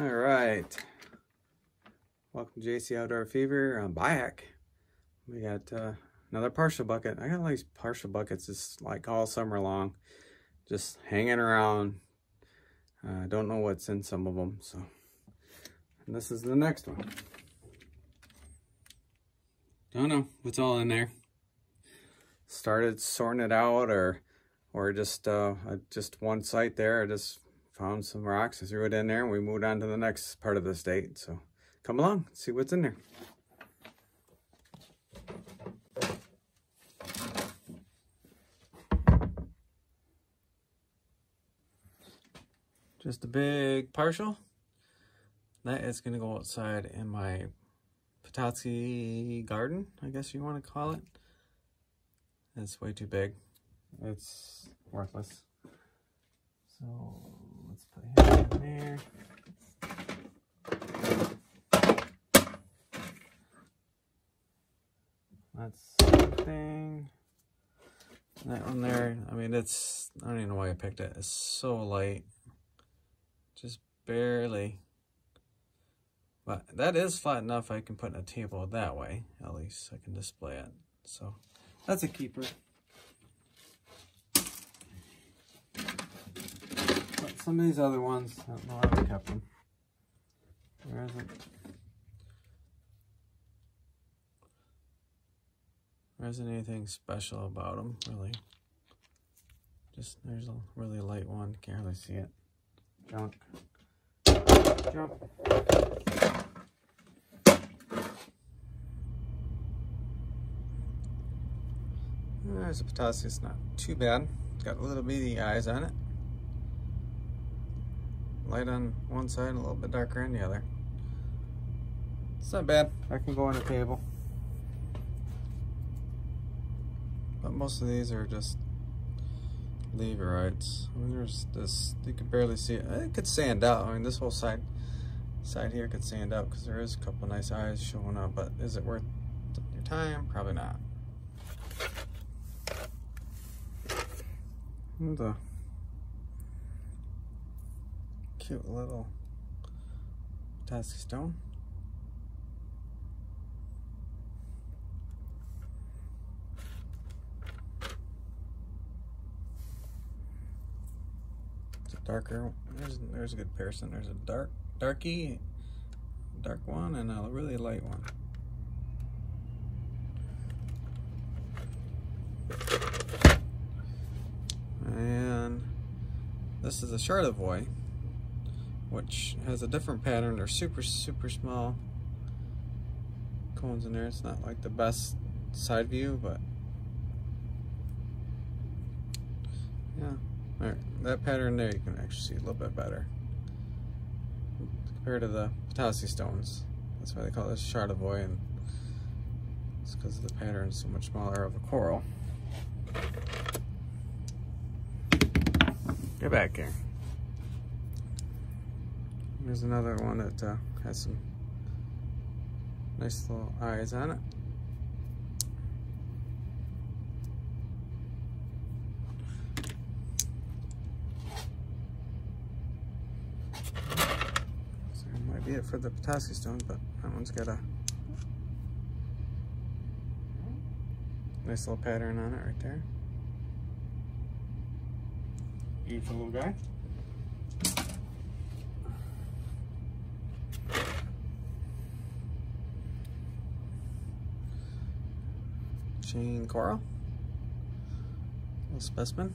All right. Welcome to JC Outdoor Fever. I'm back. We got uh, another partial bucket. I got all these partial buckets just like all summer long. Just hanging around. I uh, don't know what's in some of them. So, and this is the next one. Don't know what's all in there. Started sorting it out or or just uh, just one site there. I just found some rocks, I threw it in there, and we moved on to the next part of the state. So come along, see what's in there. Just a big partial. That is going to go outside in my Petoskey garden, I guess you want to call it. It's way too big. It's worthless. So let's put him in there. That's something. That one there, I mean, it's, I don't even know why I picked it. It's so light. Just barely. But that is flat enough I can put in a table that way. At least I can display it. So that's a keeper. Some of these other ones, oh, I don't know how we kept them. There isn't. There isn't anything special about them, really. Just, there's a really light one. Can't really see it. Junk. Junk. There's a Petoskey. It's not too bad. Got a little bitty eyes on it light on one side, a little bit darker on the other. It's not bad. I can go on a table. But most of these are just leverites. I mean, there's this, you can barely see it. It could stand out. I mean, this whole side side here could stand out because there is a couple nice eyes showing up, but is it worth your time? Probably not. the cute little task stone. It's a darker, there's, there's a good comparison. There's a dark, darky, dark one and a really light one. And this is a Charlevoix which has a different pattern. They're super, super small cones in there. It's not like the best side view, but yeah. Right. That pattern there you can actually see a little bit better compared to the Petoskey stones. That's why they call this Charlevoix, and it's because the pattern is so much smaller of a coral. Get back here. There's another one that uh, has some nice little eyes on it. So that might be it for the Petoskey stone, but that one's got a nice little pattern on it right there. Beautiful little guy. Chain coral. Little specimen.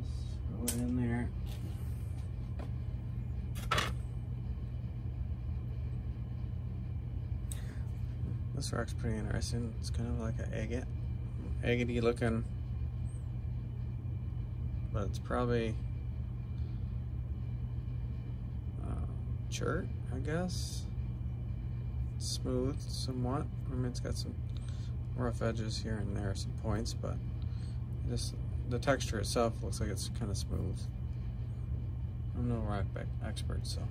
Just go in there. This rock's pretty interesting. It's kind of like an agate, agate looking, but it's probably chert, I guess. Smooth somewhat. I mean, it's got some rough edges here and there, some points, but just the texture itself looks like it's kind of smooth. I'm no rock expert, so.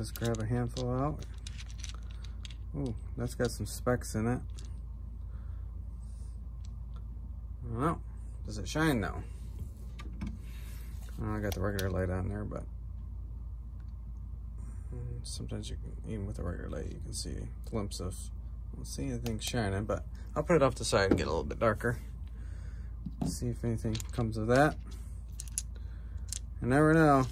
just grab a handful out. Ooh, that's got some specks in it. Know. Does it shine though? I got the regular light on there, but sometimes you can, even with the regular light, you can see a glimpse of, I don't see anything shining, but I'll put it off the side and get a little bit darker. See if anything comes of that. You never know.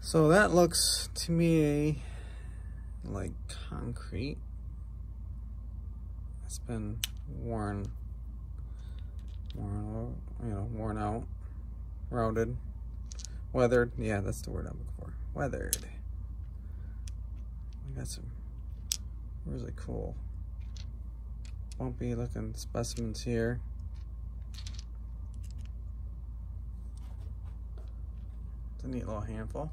So that looks to me like concrete. It's been worn, worn, you know, worn out, rounded, weathered. Yeah, that's the word I'm looking for. Weathered. We got some really cool, bumpy looking specimens here. It's a neat little handful.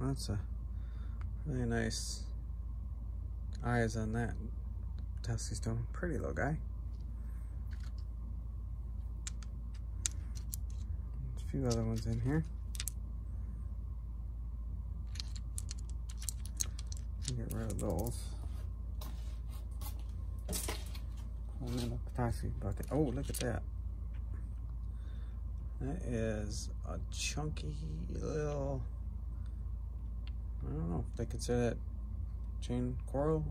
That's a really nice eyes on that dusty stone. Pretty little guy. There's a few other ones in here. Get rid of those. And then a bucket. Oh, look at that. That is a chunky little I don't know if they consider that chain coral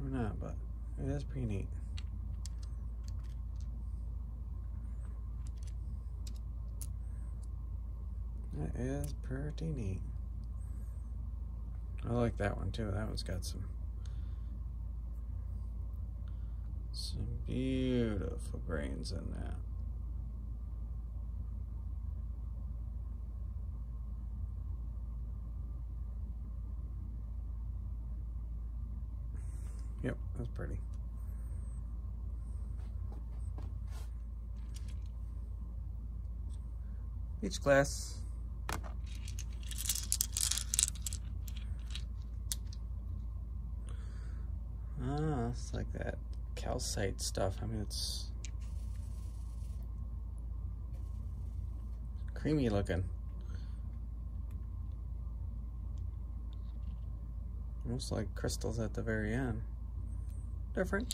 or not, but it is pretty neat. That is pretty neat. I like that one too. That one's got some some beautiful grains in that. Yep, that's pretty. Beach glass. Ah, it's like that calcite stuff. I mean, it's creamy looking. Almost like crystals at the very end different.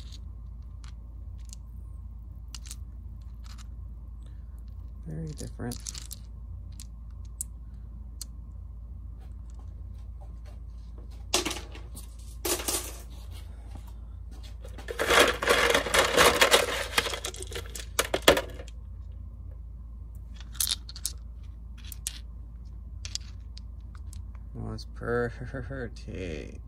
Very different. Was pretty.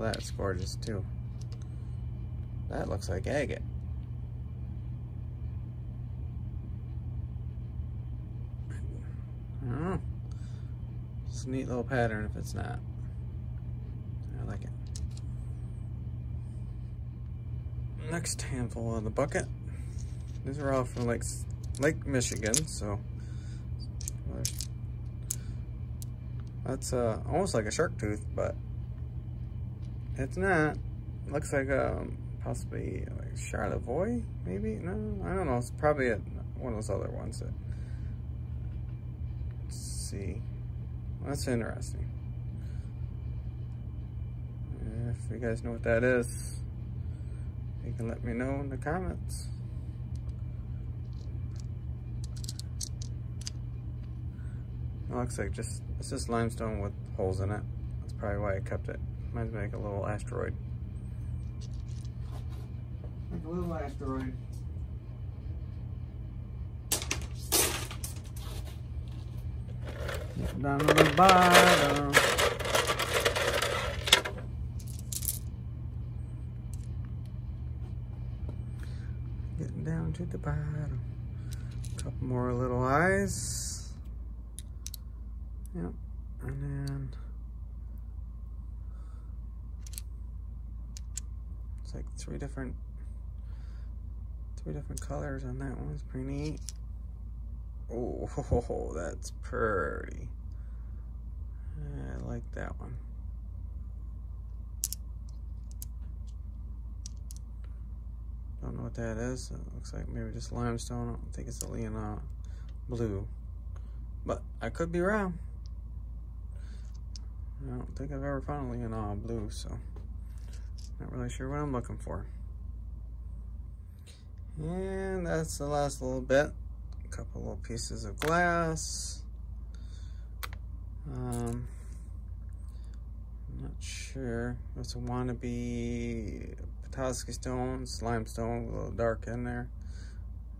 That's gorgeous too. That looks like agate. I. It's a neat little pattern if it's not. I like it. Next handful of the bucket. These are all from Lake, Lake Michigan, so that's uh, almost like a shark tooth, but it's not. Looks like um, possibly like Charlevoix, maybe? No, I don't know. It's probably a, one of those other ones that. Let's see. That's interesting. If you guys know what that is, you can let me know in the comments. It looks like just, it's just limestone with holes in it. That's probably why I kept it. Me like a little asteroid. Like a little asteroid. Down to the bottom. Getting down to the bottom. A couple more little eyes. Yep. And then It's like three different three different colors on that one. It's pretty neat. Oh, that's pretty. I like that one. Don't know what that is. It looks like maybe just limestone. I don't think it's a Leland blue. But I could be wrong. I don't think I've ever found a Leland blue, so not really sure what I'm looking for. And that's the last little bit. A couple little pieces of glass. Um, I'm not sure. It's a wannabe Petoskey stone, limestone, a little dark in there.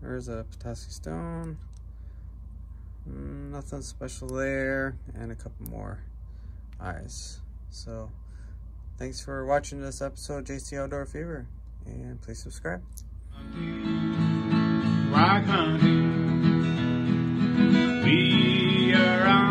There's a Petoskey stone. Mm, nothing special there. And a couple more eyes. So, thanks for watching this episode JC Outdoor Fever. And please subscribe. Rock hunting. We are on